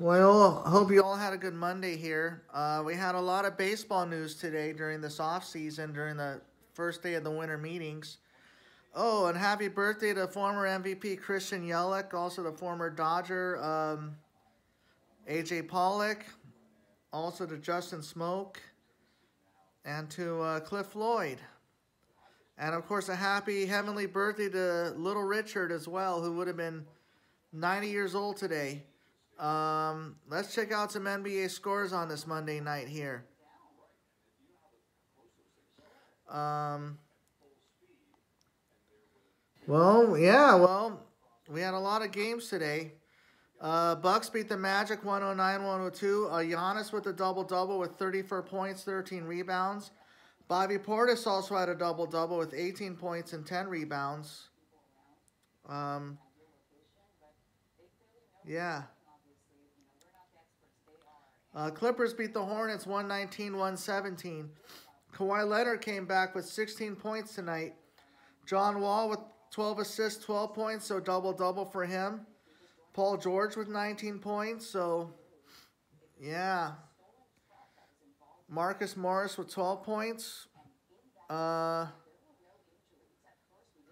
Well, I hope you all had a good Monday here. Uh, we had a lot of baseball news today during this off season, during the first day of the winter meetings. Oh, and happy birthday to former MVP Christian Yelich, also the former Dodger um, AJ Pollock, also to Justin Smoak, and to uh, Cliff Floyd. And of course, a happy heavenly birthday to little Richard as well, who would have been 90 years old today. Um, let's check out some NBA scores on this Monday night here. Um, well, yeah, well, we had a lot of games today. Uh, Bucks beat the Magic 109-102. Uh, Giannis with a double-double with 34 points, 13 rebounds. Bobby Portis also had a double-double with 18 points and 10 rebounds. Um, yeah. Uh, Clippers beat the Hornets 119-117. Kawhi Leonard came back with 16 points tonight. John Wall with 12 assists, 12 points, so double-double for him. Paul George with 19 points, so yeah. Marcus Morris with 12 points. Uh,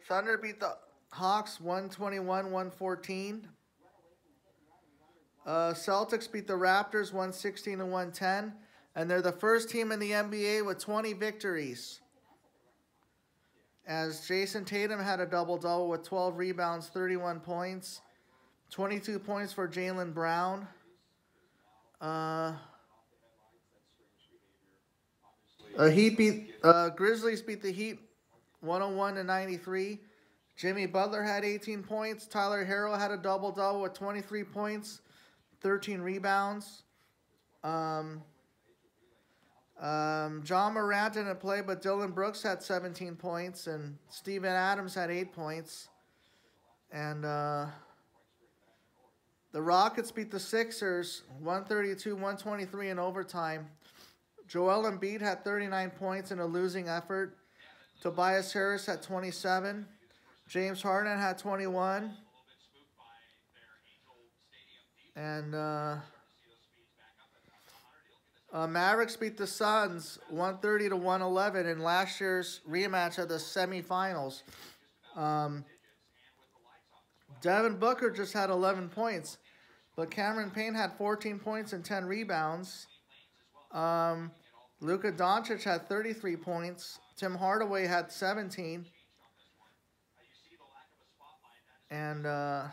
Thunder beat the Hawks 121-114. Uh, Celtics beat the Raptors 116 to 110, and they're the first team in the NBA with 20 victories. As Jayson Tatum had a double double with 12 rebounds, 31 points, 22 points for Jaylen Brown. Uh, uh, Heat beat uh, Grizzlies beat the Heat 101 to 93. Jimmy Butler had 18 points. Tyler Herro had a double double with 23 points. 13 rebounds. Um, um, Ja Morant didn't play, but Dillon Brooks had 17 points, and Steven Adams had 8 points. And uh, the Rockets beat the Sixers 132-123 in overtime. Joel Embiid had 39 points in a losing effort. Tobias Harris had 27. James Harden had 21. And uh, uh, Mavericks beat the Suns 130 to 111 in last year's rematch of the semifinals. Um, Devin Booker just had 11 points, but Cameron Payne had 14 points and 10 rebounds. Um, Luka Doncic had 33 points. Tim Hardaway had 17. And uh,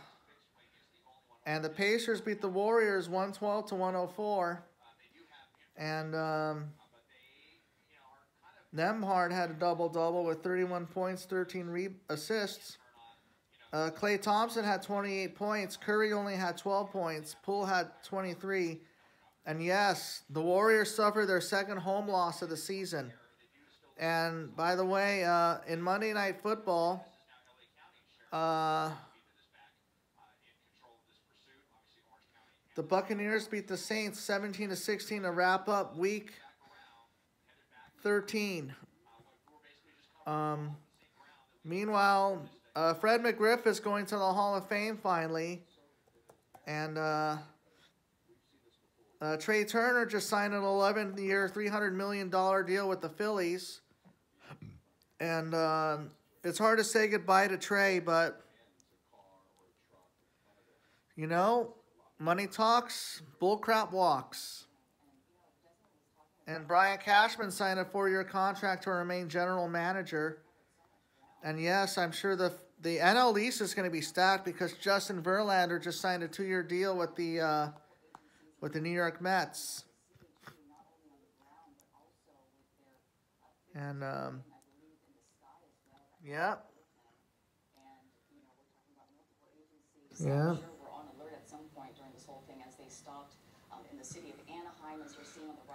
and the Pacers beat the Warriors 112 to 104. And um, Nembhard had a double-double with 31 points, 13 re assists. Uh, Klay Thompson had 28 points. Curry only had 12 points. Poole had 23. And yes, the Warriors suffered their second home loss of the season. And by the way, uh, in Monday Night Football, uh, The Buccaneers beat the Saints 17 to 16 to wrap up week 13. Um, meanwhile, uh, Fred McGriff is going to the Hall of Fame finally. And uh, uh, Trea Turner just signed an 11 year, $300 million deal with the Phillies. And uh, it's hard to say goodbye to Trea, but, you know, Money talks, bullcrap walks. And Brian Cashman signed a four-year contract to remain general manager. And yes, I'm sure the the NL East is going to be stacked because Justin Verlander just signed a two-year deal with the uh, with the New York Mets. And um, yeah. Yeah.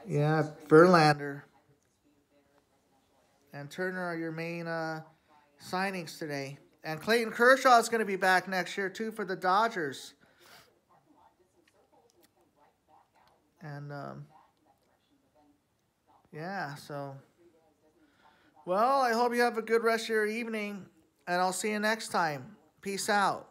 Yeah, Verlander and Turner are your main uh, signings today. And Clayton Kershaw is going to be back next year, too, for the Dodgers. And, um, yeah, so. Well, I hope you have a good rest of your evening, and I'll see you next time. Peace out.